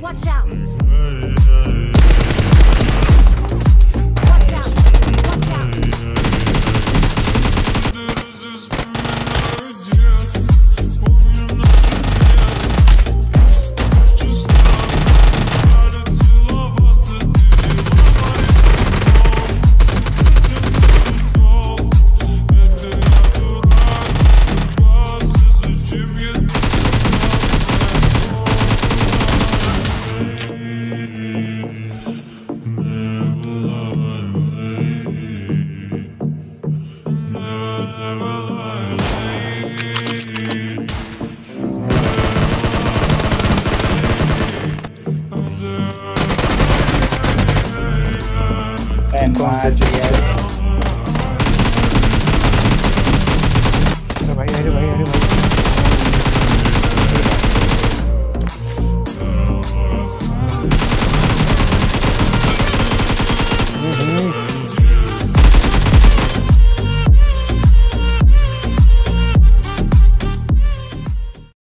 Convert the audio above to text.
Watch out! Mm-hmm, and quiet.